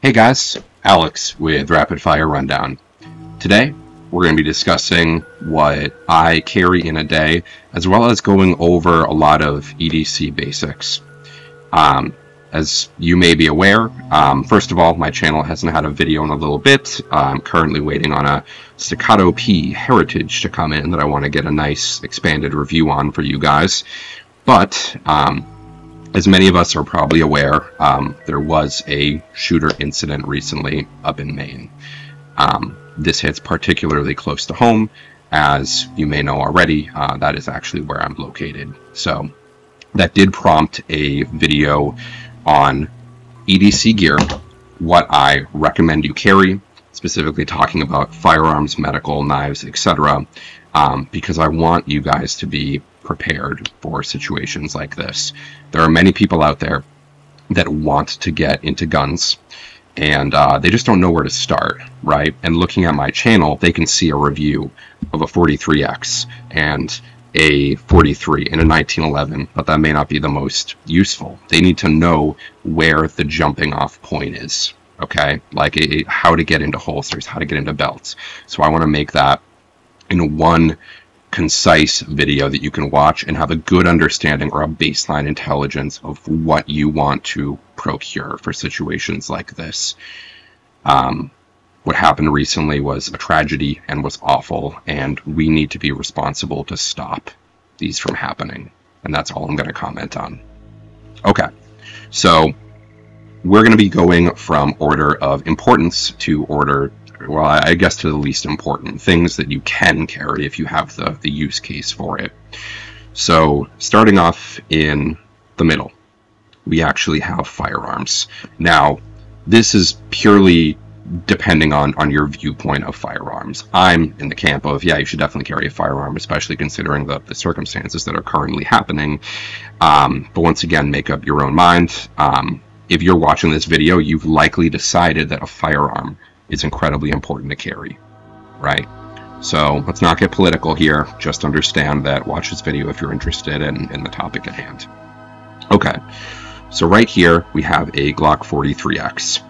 Hey guys, Alex with Rapid Fire Rundown. Today, we're going to be discussing what I carry in a day, as well as going over a lot of EDC basics. Um, as you may be aware, um, first of all, my channel hasn't had a video in a little bit. I'm currently waiting on a Staccato P Heritage to come in that I want to get a nice expanded review on for you guys. But, um, as many of us are probably aware, um, there was a shooter incident recently up in Maine. Um, this hits particularly close to home, as you may know already, uh, that is actually where I'm located. So that did prompt a video on EDC gear, what I recommend you carry, specifically talking about firearms, medical, knives, etc., um, because I want you guys to be prepared for situations like this. There are many people out there that want to get into guns and uh, they just don't know where to start, right? And looking at my channel, they can see a review of a 43X and a 43 in a 1911, but that may not be the most useful. They need to know where the jumping off point is, okay? Like a, how to get into holsters, how to get into belts. So I want to make that in one concise video that you can watch and have a good understanding or a baseline intelligence of what you want to procure for situations like this. Um, what happened recently was a tragedy and was awful, and we need to be responsible to stop these from happening. And that's all I'm going to comment on. Okay, so we're going to be going from order of importance to order, well, I guess to the least important things that you can carry if you have the, the use case for it. So, starting off in the middle, we actually have firearms. Now, this is purely depending on on your viewpoint of firearms. I'm in the camp of yeah, you should definitely carry a firearm, especially considering the, the circumstances that are currently happening. Um, but once again, make up your own mind. Um, if you're watching this video, you've likely decided that a firearm is incredibly important to carry, right? So let's not get political here. Just understand that. Watch this video if you're interested in, in the topic at hand. Okay, so right here we have a Glock 43X.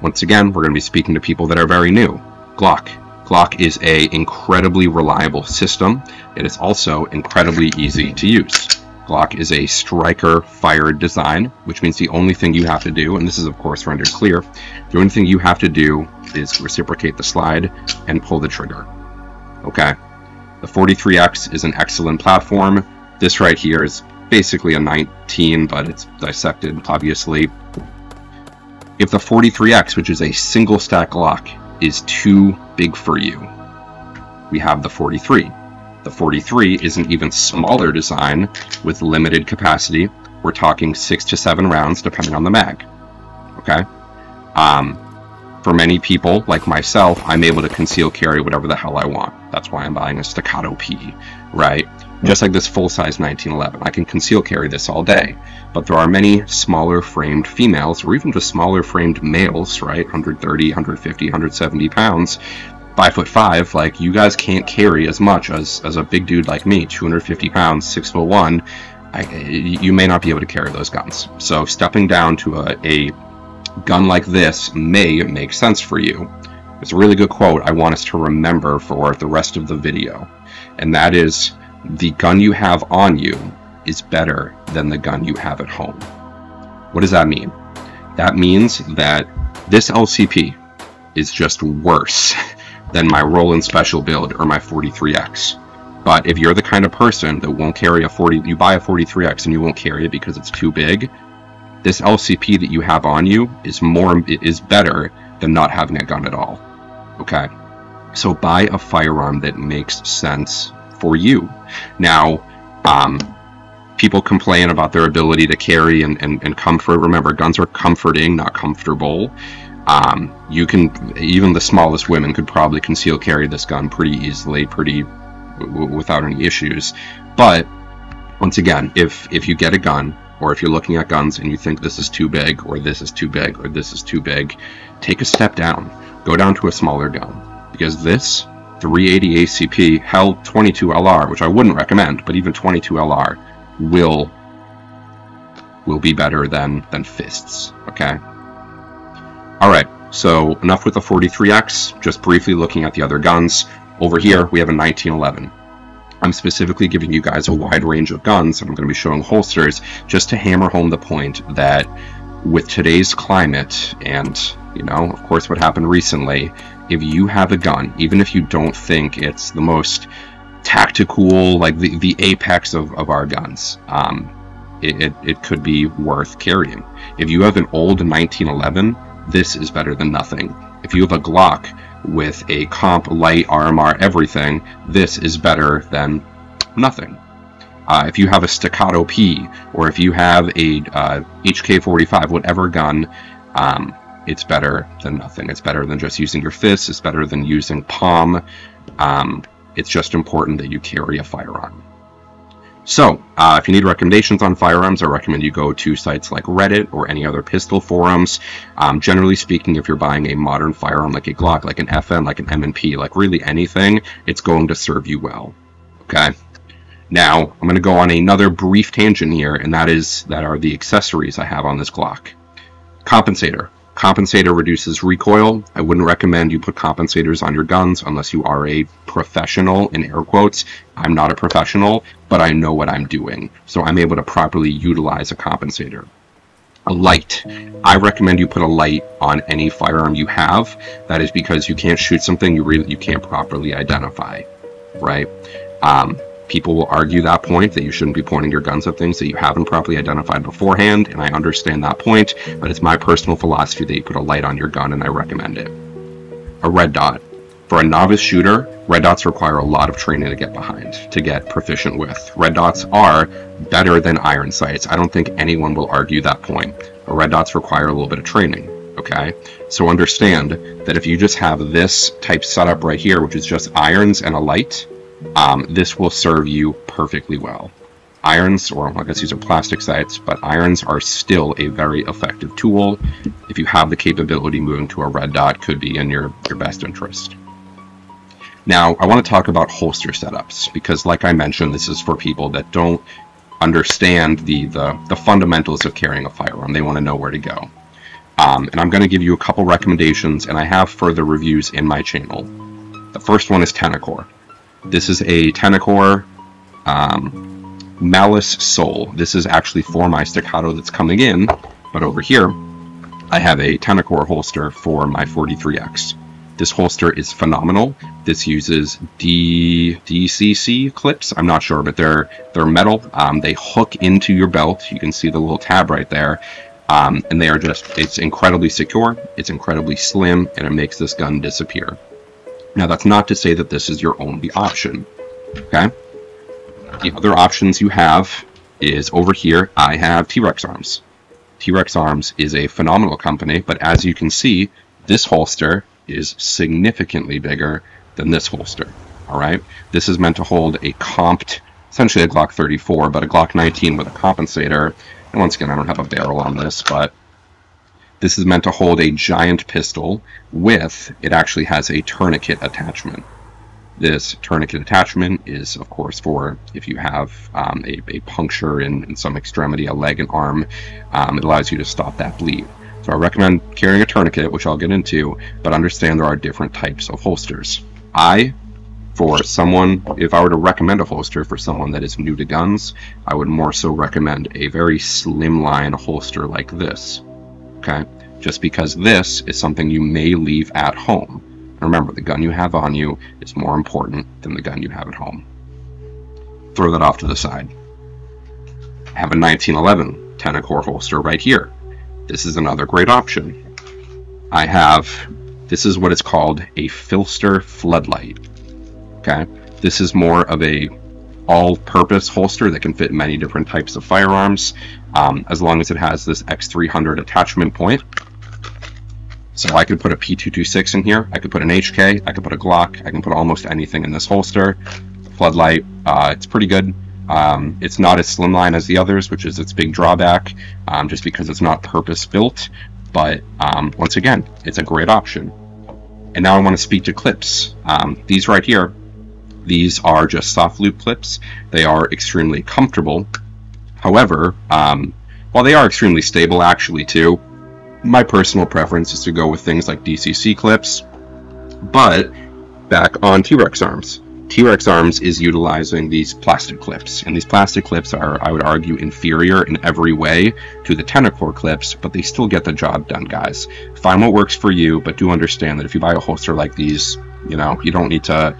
Once again, we're going to be speaking to people that are very new. Glock. Glock is a incredibly reliable system. It is also incredibly easy to use. Glock is a striker fired design, which means the only thing you have to do, and this is of course rendered clear, the only thing you have to do is reciprocate the slide and pull the trigger. Okay. The 43X is an excellent platform. This right here is basically a 19, but it's dissected, obviously. If the 43X, which is a single stack Glock, is too big for you, we have the 43. The 43 is an even smaller design with limited capacity. We're talking six to seven rounds, depending on the mag. Okay? Um, for many people, like myself, I'm able to conceal carry whatever the hell I want. That's why I'm buying a Staccato P, right? Just like this full-size 1911. I can conceal carry this all day. But there are many smaller framed females, or even just smaller framed males, right? 130, 150, 170 pounds, 5 foot 5, like, you guys can't carry as much as, as a big dude like me, 250 pounds, 6 foot 1. I, you may not be able to carry those guns. So stepping down to a, a gun like this may make sense for you. It's a really good quote I want us to remember for the rest of the video, and that is the gun you have on you is better than the gun you have at home. What does that mean? That means that this LCP is just worse than my Roland Special build or my 43X. But if you're the kind of person that won't carry a 40, you buy a 43X and you won't carry it because it's too big, this LCP that you have on you is more is better than not having a gun at all. Okay? So buy a firearm that makes sense for you. Now, um, people complain about their ability to carry and, and, and comfort. Remember, guns are comforting, not comfortable. Um, you can, even the smallest women could probably conceal carry this gun pretty easily, pretty without any issues. But once again, if if you get a gun, or if you're looking at guns and you think this is too big, or this is too big, or this is too big, take a step down. Go down to a smaller gun. Because this 380 ACP, hell 22 LR, which I wouldn't recommend, but even 22 LR will will be better than than fists. Okay. Alright, so enough with the 43X, just briefly looking at the other guns. Over here, we have a 1911. I'm specifically giving you guys a wide range of guns, and I'm going to be showing holsters just to hammer home the point that with today's climate and, you know, of course, what happened recently, if you have a gun, even if you don't think it's the most tactical, like the, the apex of, of our guns, um, it, it, it could be worth carrying. If you have an old 1911, this is better than nothing. If you have a Glock with a comp light RMR everything, this is better than nothing. Uh, if you have a staccato P, or if you have a uh, HK45, whatever gun, um, it's better than nothing. It's better than just using your fists. It's better than using palm. Um, it's just important that you carry a firearm. So, uh, if you need recommendations on firearms, I recommend you go to sites like Reddit or any other pistol forums. Um, generally speaking, if you're buying a modern firearm like a Glock, like an FN, like an M&P, like really anything, it's going to serve you well. Okay? Now, I'm going to go on another brief tangent here, and that is that are the accessories I have on this Glock. Compensator. Compensator reduces recoil. I wouldn't recommend you put compensators on your guns unless you are a professional, in air quotes. I'm not a professional, but I know what I'm doing, so I'm able to properly utilize a compensator. A light. I recommend you put a light on any firearm you have. That is because you can't shoot something you really you can't properly identify, right? Um, People will argue that point that you shouldn't be pointing your guns at things that you haven't properly identified beforehand, and I understand that point, but it's my personal philosophy that you put a light on your gun, and I recommend it. A red dot. For a novice shooter, red dots require a lot of training to get behind, to get proficient with. Red dots are better than iron sights. I don't think anyone will argue that point. Red dots require a little bit of training, okay? So understand that if you just have this type setup right here, which is just irons and a light, um, this will serve you perfectly well. Irons, or I guess these are plastic sights, but irons are still a very effective tool. If you have the capability, moving to a red dot could be in your, your best interest. Now, I want to talk about holster setups, because like I mentioned, this is for people that don't understand the, the, the fundamentals of carrying a firearm. They want to know where to go. Um, and I'm going to give you a couple recommendations, and I have further reviews in my channel. The first one is Tenicor. This is a Tenicor um, Malice Soul. This is actually for my staccato that's coming in, but over here I have a Tenicor holster for my 43X. This holster is phenomenal. This uses D DCC clips. I'm not sure, but they're they're metal. Um, they hook into your belt. You can see the little tab right there. Um, and they are just, it's incredibly secure, it's incredibly slim, and it makes this gun disappear. Now, that's not to say that this is your only option, okay? The other options you have is over here, I have T-Rex Arms. T-Rex Arms is a phenomenal company, but as you can see, this holster is significantly bigger than this holster, all right? This is meant to hold a comped, essentially a Glock 34, but a Glock 19 with a compensator. And once again, I don't have a barrel on this, but this is meant to hold a giant pistol with, it actually has a tourniquet attachment. This tourniquet attachment is, of course, for if you have um, a, a, puncture in, in, some extremity, a leg and arm, um, it allows you to stop that bleed. So I recommend carrying a tourniquet, which I'll get into, but understand there are different types of holsters. I, for someone, if I were to recommend a holster for someone that is new to guns, I would more so recommend a very slimline holster like this okay? Just because this is something you may leave at home. remember, the gun you have on you is more important than the gun you have at home. Throw that off to the side. I have a 1911 Tenicor holster right here. This is another great option. I have, this is what is called a PHLster Floodlight. Okay, this is more of a all-purpose holster that can fit many different types of firearms, um, as long as it has this X300 attachment point. So I could put a P226 in here, I could put an HK, I could put a Glock, I can put almost anything in this holster. Floodlight, uh, it's pretty good. Um, it's not as slimline as the others, which is its big drawback, um, just because it's not purpose-built. But um, once again, it's a great option. And now I want to speak to clips. Um, these right here, these are just soft loop clips. They are extremely comfortable. However, um, while they are extremely stable actually too, My personal preference is to go with things like DCC clips, but back on T-Rex arms. T-Rex Arms is utilizing these plastic clips, and these plastic clips are, I would argue, inferior in every way to the Tenicor clips, but they still get the job done, guys. Find what works for you, but do understand that if you buy a holster like these, you know, you don't need to.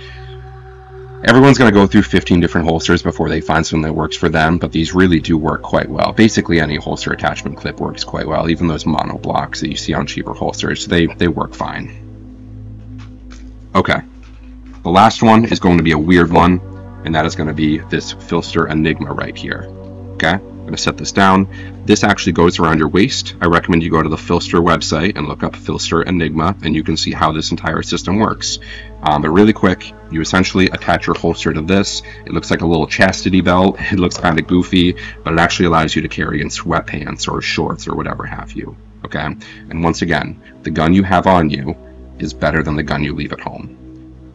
Everyone's going to go through 15 different holsters before they find something that works for them, but these really do work quite well. Basically, any holster attachment clip works quite well, even those mono blocks that you see on cheaper holsters, they, they work fine. Okay. The last one is going to be a weird one, and that is going to be this PHLster Enigma right here. Okay, going to set this down. This actually goes around your waist. I recommend you go to the PHLster website and look up PHLster Enigma, and you can see how this entire system works. Um, but really quick, you essentially attach your holster to this. It looks like a little chastity belt. It looks kind of goofy, but it actually allows you to carry in sweatpants or shorts or whatever have you. Okay, and once again, the gun you have on you is better than the gun you leave at home.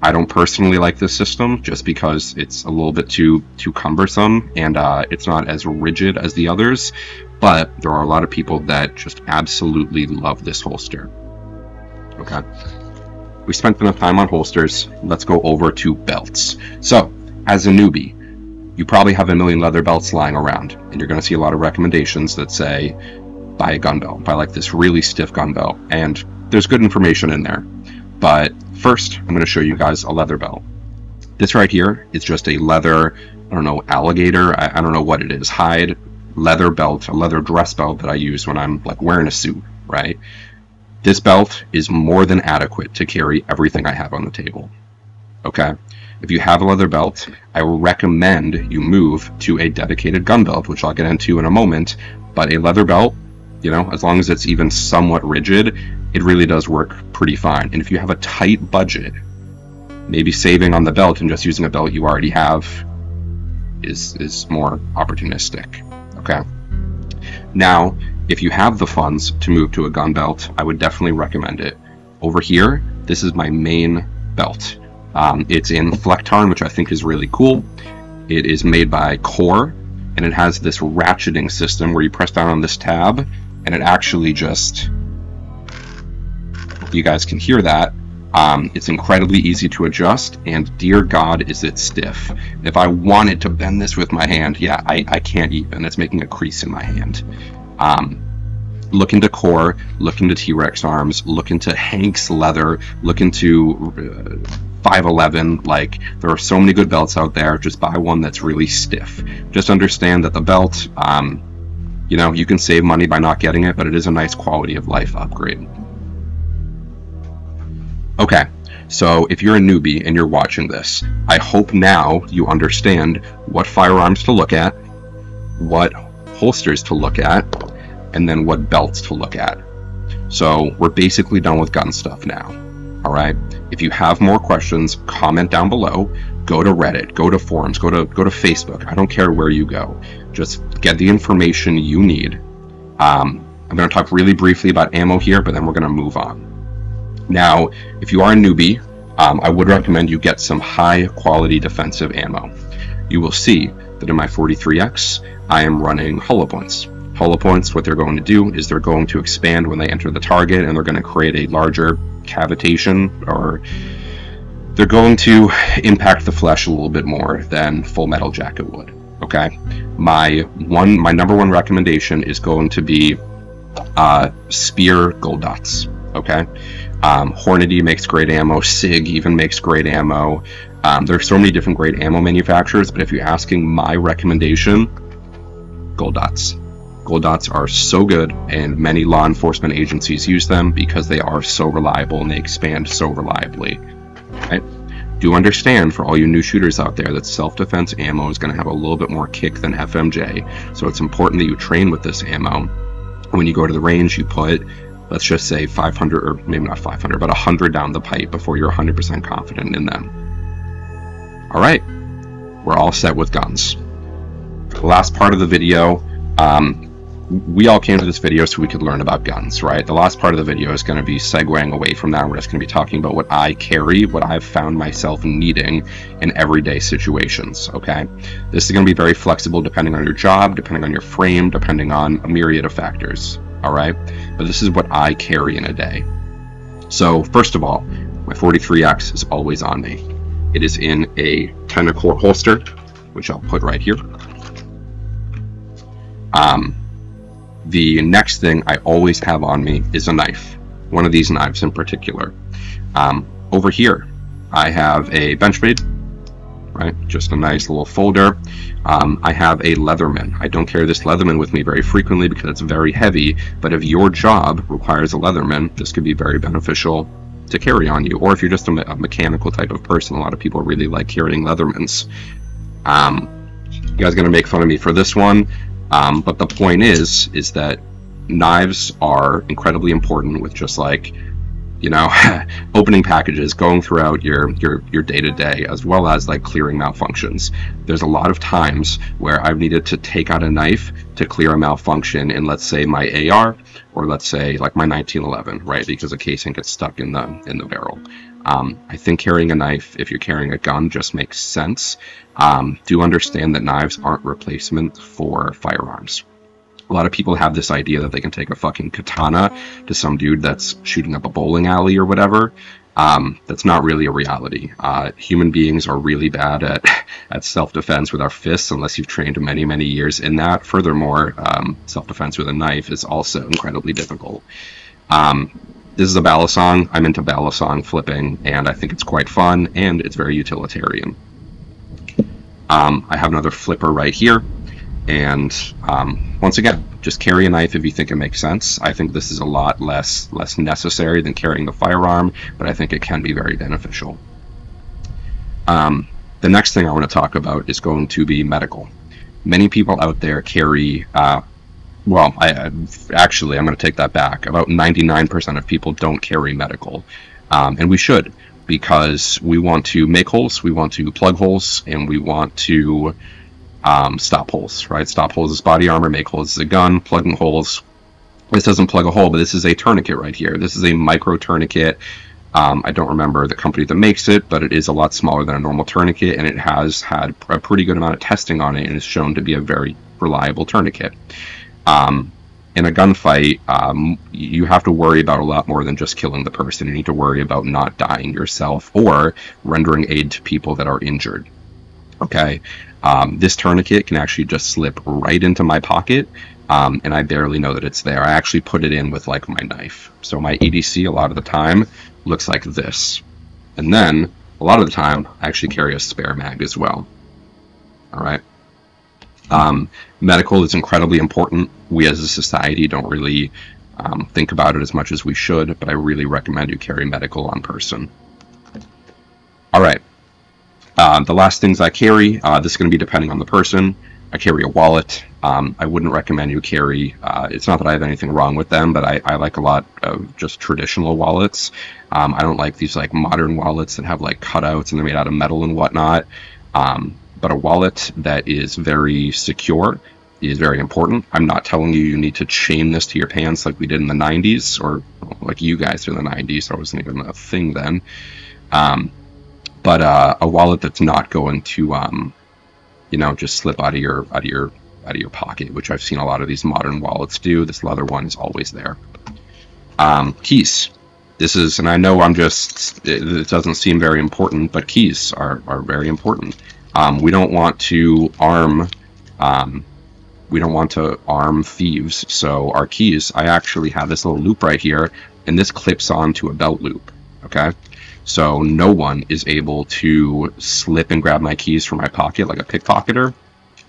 I don't personally like this system just because it's a little bit too too cumbersome and uh, it's not as rigid as the others. But there are a lot of people that just absolutely love this holster. Okay, we spent enough time on holsters. Let's go over to belts. So, as a newbie, you probably have a million leather belts lying around, and you're going to see a lot of recommendations that say buy a gun belt, buy like this really stiff gun belt, and there's good information in there. But First, I'm going to show you guys a leather belt. This right here is just a leather, I don't know, alligator, I, I don't know what it is, hide leather belt, a leather dress belt that I use when I'm like wearing a suit, right? This belt is more than adequate to carry everything I have on the table. Okay? If you have a leather belt, I recommend you move to a dedicated gun belt, which I'll get into in a moment. But a leather belt, you know, as long as it's even somewhat rigid, it really does work pretty fine. And if you have a tight budget, maybe saving on the belt and just using a belt you already have is is more opportunistic. Okay. Now, if you have the funds to move to a gun belt, I would definitely recommend it. Over here, this is my main belt. Um, it's in Flecktarn, which I think is really cool. It is made by Kore, and it has this ratcheting system where you press down on this tab, and it actually just you guys can hear that. Um, it's incredibly easy to adjust, and dear God, is it stiff. If I wanted to bend this with my hand, yeah, I, I can't even. It's making a crease in my hand. Um, look into Kore, look into T-Rex arms, look into Hank's leather, look into uh, 511. Like, there are so many good belts out there. Just buy one that's really stiff. Just understand that the belt, um, you know, you can save money by not getting it, but it is a nice quality of life upgrade. Okay, so if you're a newbie and you're watching this, I hope now you understand what firearms to look at, what holsters to look at, and then what belts to look at. So we're basically done with gun stuff now. All right. If you have more questions, comment down below. Go to Reddit, go to forums, go to go to Facebook. I don't care where you go. Just get the information you need. Um, I'm going to talk really briefly about ammo here, but then we're going to move on. Now, if you are a newbie, um, I would recommend you get some high quality defensive ammo. You will see that in my 43X, I am running hollow points. Hollow points, what they're going to do is they're going to expand when they enter the target and they're going to create a larger cavitation or they're going to impact the flesh a little bit more than full metal jacket would. Okay, my one, my number one recommendation is going to be uh, Speer gold dots. Okay, um, Hornady makes great ammo. Sig even makes great ammo. Um, there are so many different great ammo manufacturers, but if you're asking my recommendation, Gold Dots. Gold Dots are so good, and many law enforcement agencies use them because they are so reliable and they expand so reliably. Right? Do understand for all you new shooters out there that self defense ammo is going to have a little bit more kick than FMJ, so it's important that you train with this ammo. When you go to the range, you put let's just say 500 or maybe not 500 but 100 down the pipe before you're 100% confident in them all right we're all set with guns the last part of the video um, we all came to this video so we could learn about guns right the last part of the video is going to be segueing away from that we're just going to be talking about what i carry what i've found myself needing in everyday situations okay this is going to be very flexible depending on your job depending on your frame depending on a myriad of factors all right? But this is what I carry in a day. So, first of all, my 43X is always on me. It is in a Tenicor holster, which I'll put right here. Um, the next thing I always have on me is a knife, one of these knives in particular. Um, over here, I have a Benchmade, right? Just a nice little folder. Um, I have a Leatherman. I don't carry this Leatherman with me very frequently because it's very heavy, but if your job requires a Leatherman, this could be very beneficial to carry on you. Or if you're just a, me a mechanical type of person, a lot of people really like carrying Leathermans. Um, you guys are gonna make fun of me for this one, um, but the point is, is that knives are incredibly important with just like you know, opening packages, going throughout your your your day to day, as well as like clearing malfunctions. There's a lot of times where I've needed to take out a knife to clear a malfunction in, let's say, my AR, or let's say like my 1911, right? Because a casing gets stuck in the in the barrel. Um, I think carrying a knife, if you're carrying a gun, just makes sense. Um, do understand that knives aren't replacement for firearms a lot of people have this idea that they can take a fucking katana to some dude that's shooting up a bowling alley or whatever. Um, that's not really a reality. Uh, human beings are really bad at, at self-defense with our fists unless you've trained many, many years in that. Furthermore, um, self-defense with a knife is also incredibly difficult. Um, this is a balisong. I'm into balisong flipping, and I think it's quite fun, and it's very utilitarian. Um, I have another flipper right here. And um, once again, just carry a knife if you think it makes sense. I think this is a lot less less necessary than carrying the firearm, but I think it can be very beneficial. Um, the next thing I want to talk about is going to be medical. Many people out there carry, uh, well, I, actually, I'm going to take that back. About 99% of people don't carry medical, um, and we should because we want to make holes, we want to plug holes, and we want to um, stop holes, right? Stop holes is body armor, make holes is a gun, plugging holes. This doesn't plug a hole, but this is a tourniquet right here. This is a micro tourniquet. Um, I don't remember the company that makes it, but it is a lot smaller than a normal tourniquet, and it has had a pretty good amount of testing on it, and is shown to be a very reliable tourniquet. Um, in a gunfight, um, you have to worry about a lot more than just killing the person. You need to worry about not dying yourself or rendering aid to people that are injured. Okay, um, this tourniquet can actually just slip right into my pocket, um, and I barely know that it's there. I actually put it in with like my knife. So my EDC a lot of the time looks like this. And then a lot of the time I actually carry a spare mag as well. All right. Um, medical is incredibly important. We as a society don't really um, think about it as much as we should, but I really recommend you carry medical on person. All right. Uh, the last things I carry, uh, this is going to be depending on the person. I carry a wallet. Um, I wouldn't recommend you carry, uh, it's not that I have anything wrong with them, but I, I like a lot of just traditional wallets. Um, I don't like these like modern wallets that have like cutouts and they're made out of metal and whatnot. Um, but a wallet that is very secure is very important. I'm not telling you you need to chain this to your pants like we did in the 90s or like you guys did in the 90s. That wasn't even a thing then. Um, but uh, a wallet that's not going to, um, you know, just slip out of your out of your out of your pocket, which I've seen a lot of these modern wallets do. This leather one is always there. Um, keys. This is, and I know I'm just, it, it, doesn't seem very important, but keys are, are very important. Um, we don't want to arm, um, we don't want to arm thieves. So our keys, I actually have this little loop right here, and this clips onto a belt loop. Okay. So no one is able to slip and grab my keys from my pocket like a pickpocketer.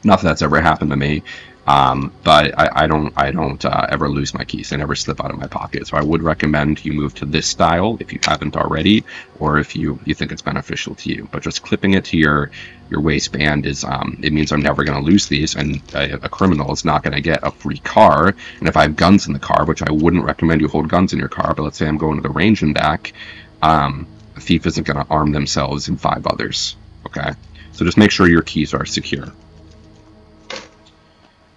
Not that that's ever happened to me, um, but I, I, don't I don't uh, ever lose my keys. They never slip out of my pocket. So I would recommend you move to this style if you haven't already, or if you you think it's beneficial to you. But just clipping it to your your waistband is um, it means I'm never going to lose these, and a, a criminal is not going to get a free car. And if I have guns in the car, which I wouldn't recommend you hold guns in your car, but let's say I'm going to the range and back. Um, a thief isn't going to arm themselves and five others. Okay, so just make sure your keys are secure.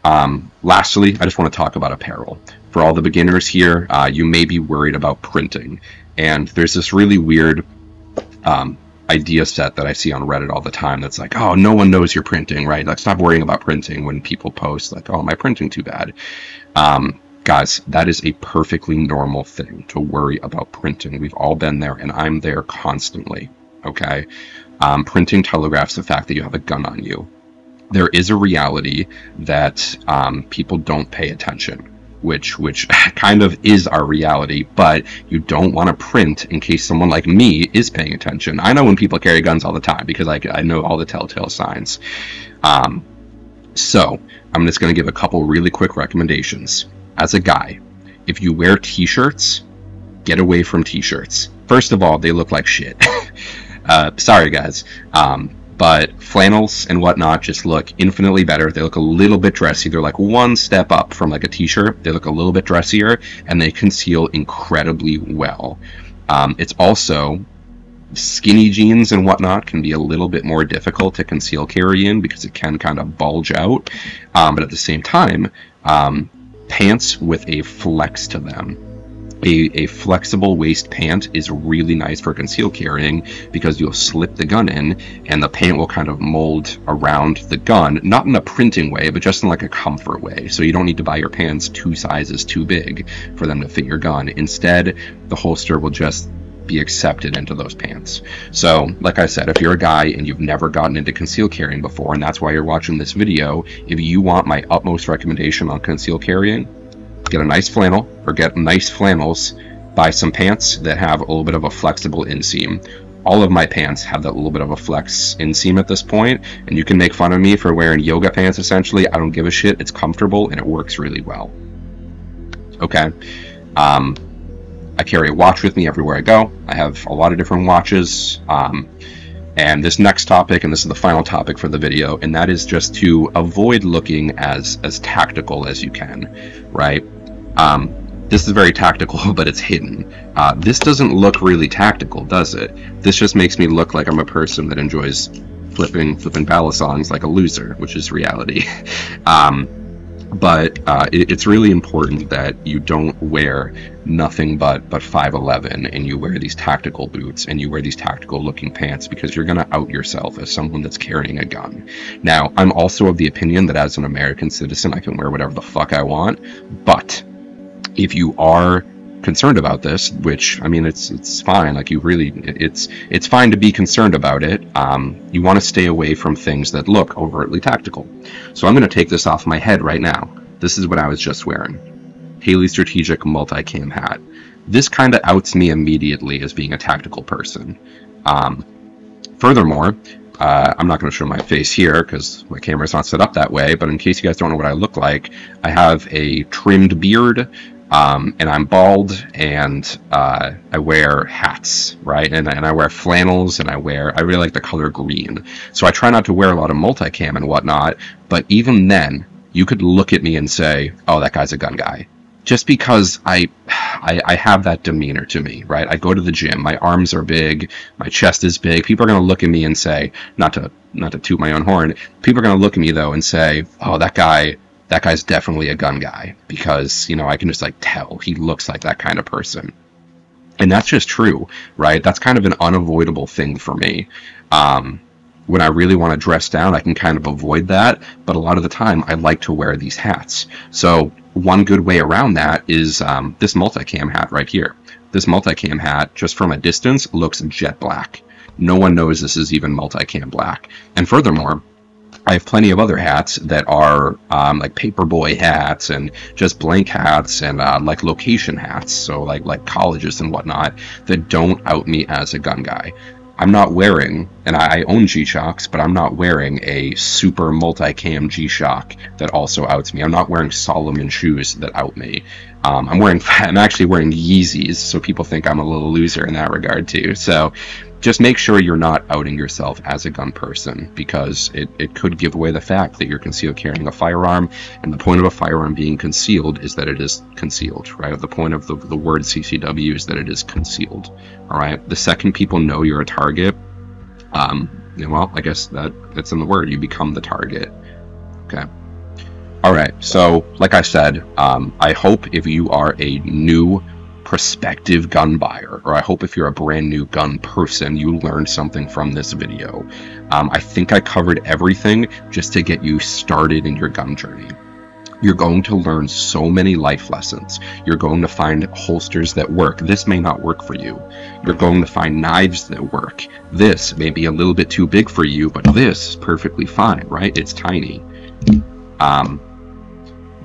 Um, lastly, I just want to talk about apparel. For all the beginners here, uh, you may be worried about printing, and there's this really weird um, idea set that I see on Reddit all the time that's like, oh, no one knows you're printing, right? Like, stop worrying about printing when people post, like, oh, I printing too bad? Um, Guys, that is a perfectly normal thing to worry about printing. We've all been there, and I'm there constantly. Okay? Um, printing telegraphs the fact that you have a gun on you. There is a reality that um, people don't pay attention which which kind of is our reality, but you don't want to print in case someone like me is paying attention. I know when people carry guns all the time because I, I know all the telltale signs. Um, so I'm just going to give a couple really quick recommendations. As a guy, if you wear t-shirts, get away from t-shirts. First of all, they look like shit. uh, sorry, guys. Um, but flannels and whatnot just look infinitely better. They look a little bit dressy. They're like one step up from like a t-shirt. They look a little bit dressier and they conceal incredibly well. Um, it's also skinny jeans and whatnot can be a little bit more difficult to conceal carry in because it can kind of bulge out. Um, but at the same time, um, pants with a flex to them a, a flexible waist pant is really nice for conceal carrying because you'll slip the gun in and the pant will kind of mold around the gun, not in a printing way, but just in like a comfort way. So you don't need to buy your pants two sizes too big for them to fit your gun. Instead, the holster will just be accepted into those pants. So, like I said, if you're a guy and you've never gotten into conceal carrying before, and that's why you're watching this video, if you want my utmost recommendation on conceal carrying, get a nice flannel or get nice flannels, buy some pants that have a little bit of a flexible inseam. All of my pants have that little bit of a flex inseam at this point, and you can make fun of me for wearing yoga pants essentially. I don't give a shit. It's comfortable and it works really well. Okay. Um, I carry a watch with me everywhere I go. I have a lot of different watches. Um, and this next topic, and this is the final topic for the video, and that is just to avoid looking as as tactical as you can, right? Um, this is very tactical, but it's hidden. Uh, this doesn't look really tactical, does it? This just makes me look like I'm a person that enjoys flipping flipping balisongs like a loser, which is reality. um, but uh, it, it's really important that you don't wear nothing but but 511 and you wear these tactical boots and you wear these tactical looking pants because you're going to out yourself as someone that's carrying a gun now i'm also of the opinion that as an american citizen i can wear whatever the fuck i want but if you are concerned about this, which I mean, it's it's fine. Like you really, it's it's fine to be concerned about it. Um, you want to stay away from things that look overtly tactical. So I'm going to take this off my head right now. This is what I was just wearing. Haley Strategic multicam hat. This kind of outs me immediately as being a tactical person. Um, furthermore, uh, I'm not going to show my face here because my camera's not set up that way, but in case you guys don't know what I look like, I have a trimmed beard, um, and I'm bald and uh, I wear hats, right? And, and I wear flannels and I wear, I really like the color green. So I try not to wear a lot of multicam and whatnot, but even then, you could look at me and say, oh, that guy's a gun guy. Just because I, I, I have that demeanor to me, right? I go to the gym, my arms are big, my chest is big. People are going to look at me and say, not to not to toot my own horn, people are going to look at me though and say, oh, that guy that guy's definitely a gun guy because, you know, I can just like tell he looks like that kind of person. And that's just true, right? That's kind of an unavoidable thing for me. Um, when I really want to dress down, I can kind of avoid that, but a lot of the time I like to wear these hats. So one good way around that is um, this multicam hat right here. This multicam hat, just from a distance, looks jet black. No one knows this is even multicam black. And furthermore, I have plenty of other hats that are um, like paperboy hats and just blank hats and uh, like location hats, so like like colleges and whatnot that don't out me as a gun guy. I'm not wearing, and I own G-Shocks, but I'm not wearing a super multi-cam G-Shock that also outs me. I'm not wearing Salomon shoes that out me. Um, I'm wearing, I'm actually wearing Yeezys, so people think I'm a little loser in that regard too. So just make sure you're not outing yourself as a gun person because it, it could give away the fact that you're concealed carrying a firearm and the point of a firearm being concealed is that it is concealed right? The point of the, the word ccw is that it is concealed all right? The second people know you're a target um well i guess that that's in the word. You become the target okay? All right so like i said um, i hope if you are a new prospective gun buyer, or I hope if you're a brand new gun person, you learned something from this video. Um, I think I covered everything just to get you started in your gun journey. You're going to learn so many life lessons. You're going to find holsters that work. This may not work for you. You're going to find knives that work. This may be a little bit too big for you, but this is perfectly fine, right? It's tiny. Um,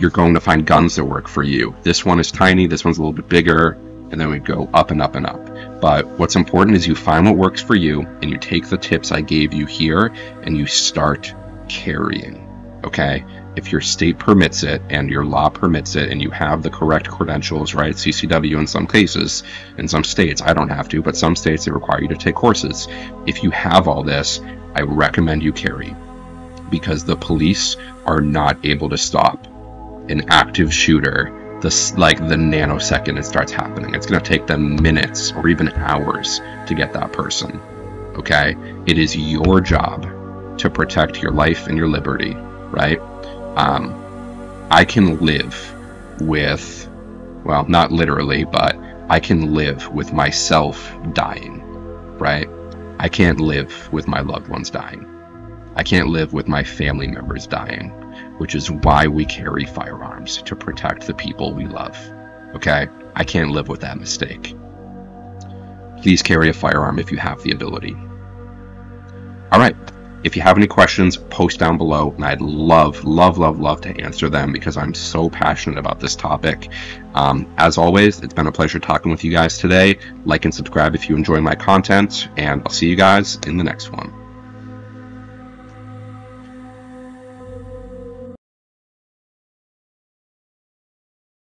you're going to find guns that work for you. This one is tiny, this one's a little bit bigger, and then we go up and up and up. But what's important is you find what works for you and you take the tips I gave you here and you start carrying. Okay? If your state permits it and your law permits it and you have the correct credentials, right? CCW in some cases, in some states, I don't have to, but some states they require you to take courses. If you have all this, I recommend you carry because the police are not able to stop an active shooter this like the nanosecond it starts happening. It's going to take them minutes or even hours to get that person okay? It is your job to protect your life and your liberty right? Um, i can live with well not literally but i can live with myself dying right? I can't live with my loved ones dying. I can't live with my family members dying which is why we carry firearms to protect the people we love. Okay? I can't live with that mistake. Please carry a firearm if you have the ability. Alright, if you have any questions, post down below, and I'd love, love, love, love to answer them because I'm so passionate about this topic. Um, as always, it's been a pleasure talking with you guys today. Like and subscribe if you enjoy my content, and I'll see you guys in the next one.